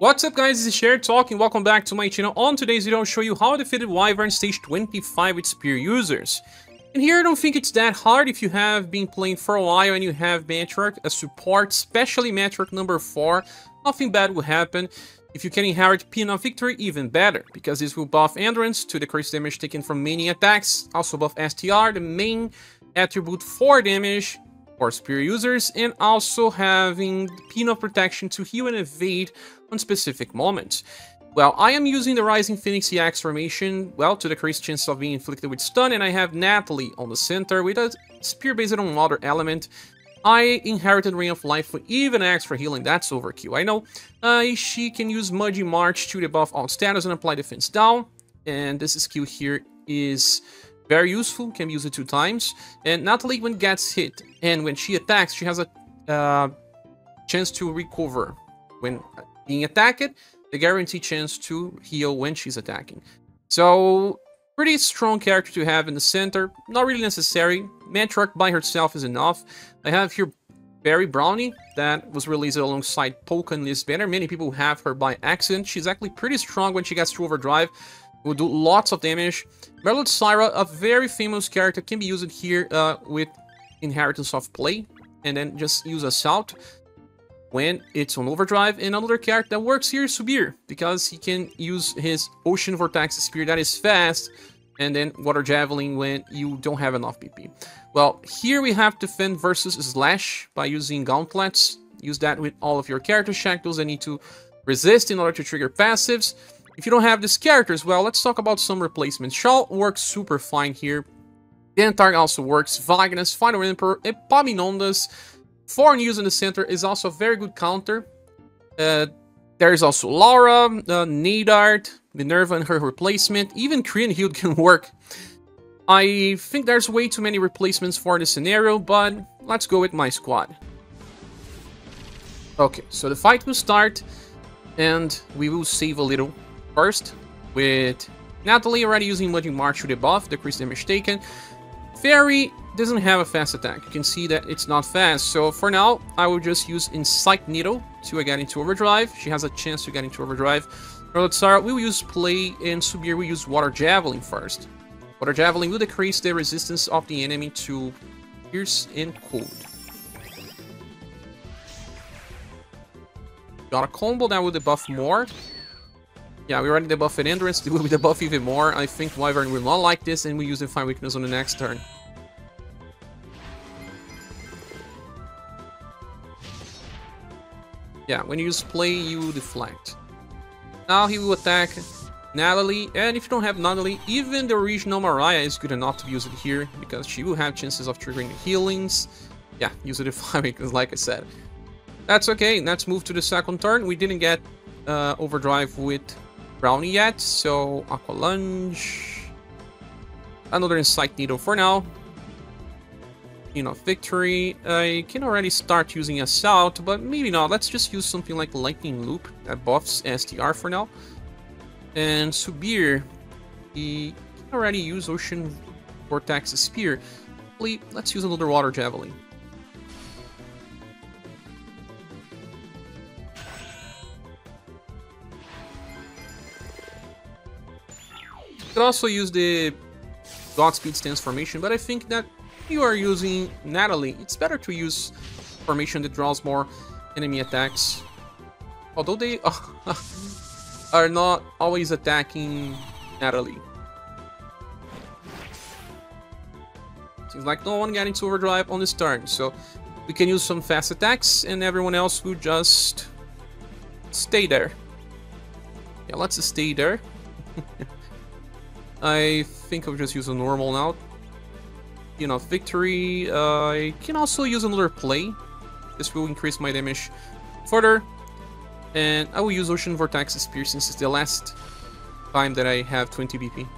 What's up guys, this is Scher Talking, welcome back to my channel. On today's video, I'll show you how I defeated Wyvern stage 25 with Spear users. And here I don't think it's that hard if you have been playing for a while and you have Matriarch, a support, especially Matriarch number 4. Nothing bad will happen. If you can inherit Pin of Victory, even better, because this will buff Endurance to decrease damage taken from many attacks, also buff STR, the main attribute for damage, for spear users, and also having Pin of Protection to heal and evade on specific moments. Well, I am using the Rising Phoenix EX formation, well, to decrease chances of being inflicted with stun, and I have Natalie on the center with a spear based on water element. I inherited Ring of Life with even extra healing, that's overkill, I know. Uh, she can use Muddy March to debuff all status and apply defense down, and this skill here is very useful, can use it two times. And Natalie, when gets hit and when she attacks, she has a uh, chance to recover. When being attacked, the guaranteed chance to heal when she's attacking. So, pretty strong character to have in the center. Not really necessary. Matriarch by herself is enough. I have here Fairy Brownie that was released alongside Polka in this banner. Many people have her by accident. She's actually pretty strong when she gets to overdrive will do lots of damage. Merlot Syra, a very famous character, can be used here uh, with Inheritance of Play, and then just use Assault when it's on overdrive. And another character that works here is Subier, because he can use his Ocean Vortex Spear that is fast, and then Water Javelin when you don't have enough PP. Well, here we have Defend versus Slash by using Gauntlets. Use that with all of your character shackles. I need to resist in order to trigger passives. If you don't have this character as well, let's talk about some replacements. Shaw works super fine here. Dentarg also works. Wagnas, Final Emperor, Epaminondas. Foreign use in the center is also a very good counter. Uh, there's also Laura, uh, Minerva and her replacement. Even Kriemhild can work. I think there's way too many replacements for this scenario, but let's go with my squad. Okay, so the fight will start, and we will save a little first, with Natalie already using Muddy March to debuff, decrease damage taken. Fairy doesn't have a fast attack. You can see that it's not fast. So for now, I will just use Insight Needle to get into Overdrive. She has a chance to get into Overdrive. Rolotsara we will use Play, and Subier will use Water Javelin first. Water Javelin will decrease the resistance of the enemy to Pierce and Cold. Got a combo that will debuff more. Yeah, we already debuffed Endurance, we will debuff even more. I think Wyvern will not like this, and we use the Define Weakness on the next turn. Yeah, when you use Play, you deflect. Now he will attack Natalie, and if you don't have Natalie, even the original Maria is good enough to use it here, because she will have chances of triggering the healings. Yeah, use it Define Weakness, like I said. That's okay, let's move to the second turn. We didn't get uh, Overdrive with Brownie yet, so Aqua Lunge. Another Insight Needle for now. You know, Victory. I can already start using Assault, but maybe not. Let's just use something like Lightning Loop that buffs STR for now. And Subier, he can already use Ocean Vortex Spear. Let's use another Water Javelin. Could also use the Godspeed stance formation, but I think that you are using Natalie. It's better to use formation that draws more enemy attacks. Although they are not always attacking Natalie. Seems like no one got into overdrive on this turn, so we can use some fast attacks and everyone else will just stay there. Yeah, let's stay there. I think I'll just use a normal now. You know, victory. Uh, I can also use another play. This will increase my damage further. And I will use Ocean Vortex Spear since it's the last time that I have 20 BP.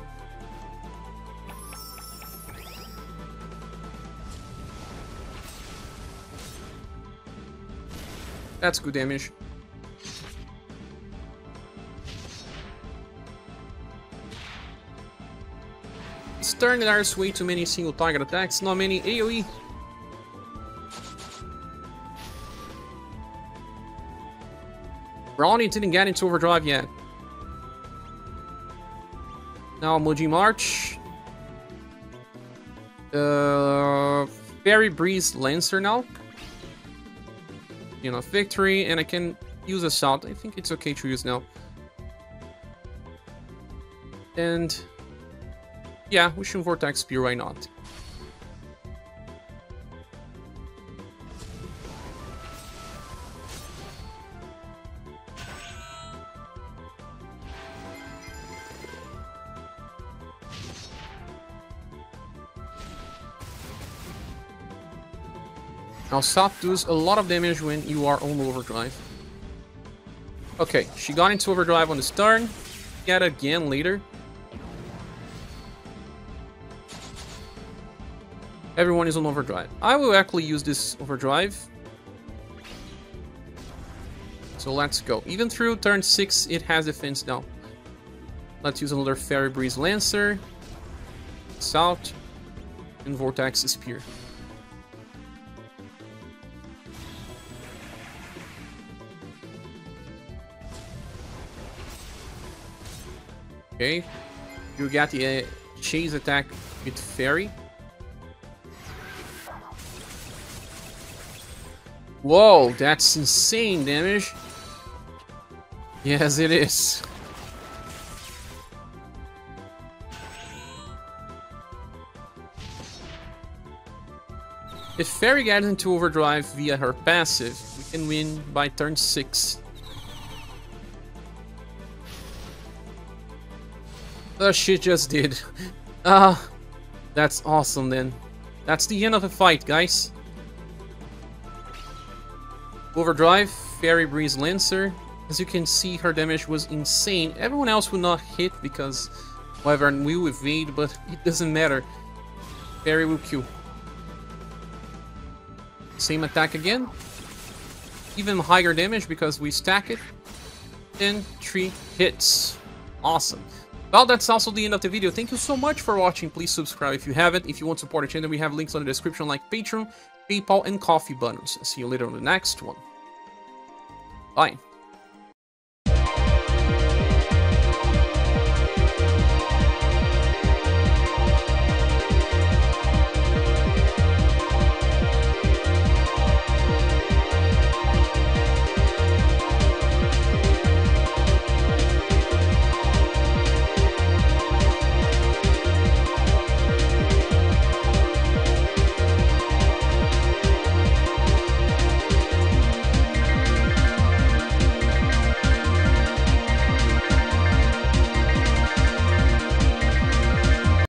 That's good damage. Turn there's way too many single target attacks, not many AoE. Brownie didn't get into overdrive yet. Now Muji March. Uh, Fairy Breeze Lancer now. You know, Victory, and I can use Assault. I think it's okay to use now. And yeah, we should Vortex Spear, why not? Now Soft does a lot of damage when you are on overdrive. Okay, she got into overdrive on the start. Get again later. Everyone is on overdrive. I will actually use this overdrive. So let's go. Even through turn 6, it has defense now. Let's use another Fairy Breeze Lancer. Salt. And Vortex Spear. Okay. You got the uh, chase attack with Fairy. Whoa, that's insane damage. Yes, it is. If Fairy gets into overdrive via her passive, we can win by turn 6. The shit just did. Ah, uh, that's awesome then. That's the end of the fight, guys. Overdrive, Fairy Breeze Lancer. As you can see, her damage was insane. Everyone else would not hit because Wyvern will evade, but it doesn't matter. Fairy will kill. Same attack again. Even higher damage because we stack it. And three hits. Awesome. Well, that's also the end of the video. Thank you so much for watching. Please subscribe if you haven't. If you want to support the channel, we have links on the description like Patreon, PayPal, and Ko-fi buttons. See you later on the next one. Bye.